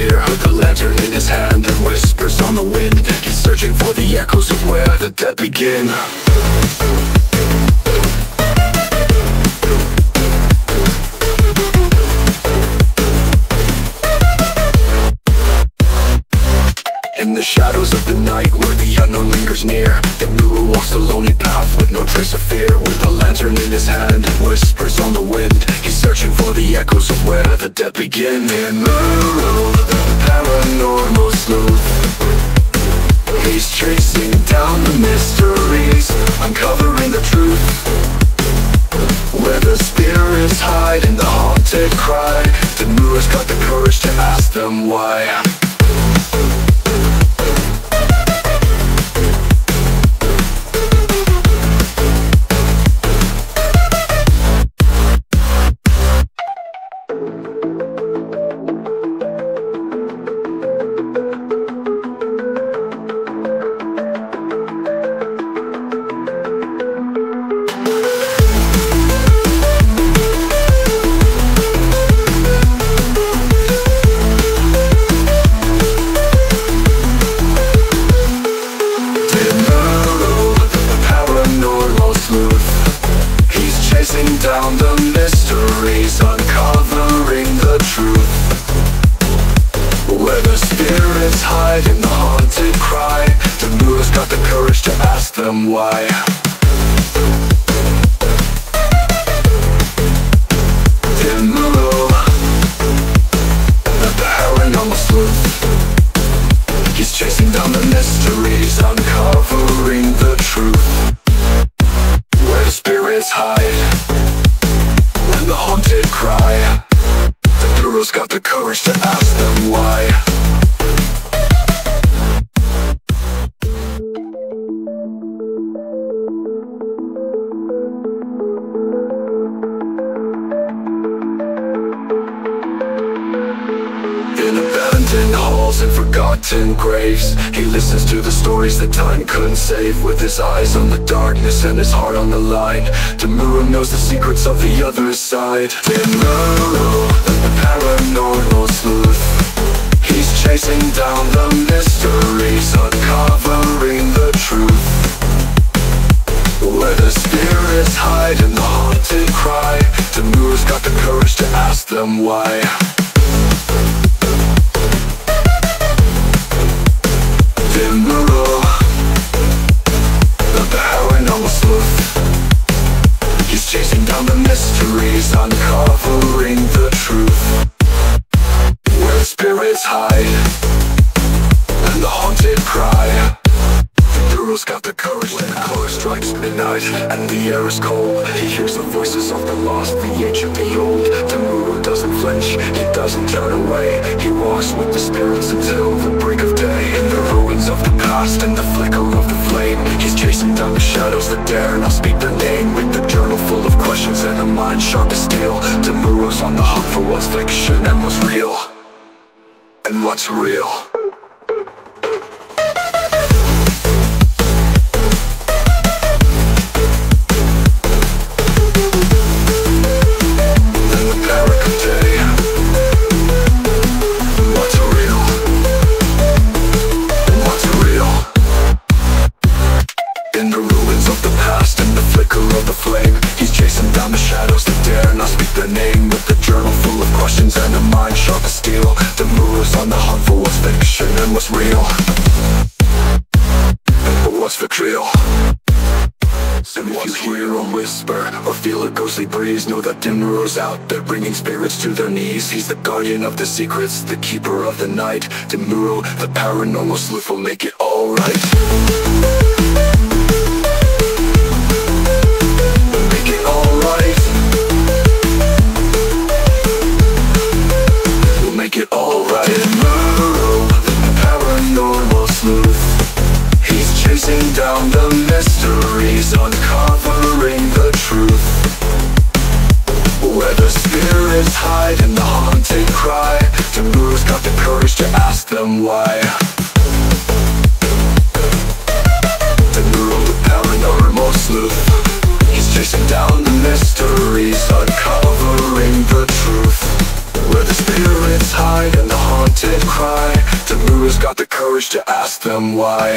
fear With the lantern in his hand and whispers on the wind. He's searching for the echoes of where the dead begin. In the shadows of the night where the unknown lingers near The guru walks the lonely path with no trace of fear. With a lantern in his hand and whispers on the wind. He's searching for the echoes of where the dead begin. In Muru the paranormal sleuth. He's tracing down the mysteries Uncovering the truth. Where the spirits hide in the haunted cry The Dimuro's got the courage to ask them why to ask and forgotten graves. He listens to the stories that time couldn't save. With his eyes on the darkness and his heart on the line Dimuro knows the secrets of the other side. Dimuro, the paranormal sleuth. He's chasing down the mysteries Uncovering the truth. Where the spirits hide in the haunted cry. Dimuro's got the courage to ask them why mysteries Uncovering the truth. Where spirits hide And the haunted cry. Dimuro's got the courage when the color strikes midnight And the air is cold. He hears the voices of the lost, the ancient, the old. The Dimuro doesn't flinch, he doesn't turn away. He walks with the spirits until the break of day. In the ruins of the past and the flicker of the flame He's chasing down the shadows that dare not speak their name. With the journal mind sharp as steel Dimuro's on the hunt for what's fiction and what's real. And what's real shadows that dare not speak the name With a journal full of questions and a mind sharp as steel. Dimuro's on the hunt for what's fiction and what's real. But what's for real? And if you hear a whisper or feel a ghostly breeze Know that Dimuro's out there bringing spirits to their knees. He's the guardian of the secrets, the keeper of the night. Dimuro, the paranormal sleuth will make it alright them why. The paranormal sleuth. He's chasing down the mysteries, uncovering the truth. Where the spirits hide in the haunted cry, Dimuro's got the courage to ask them why.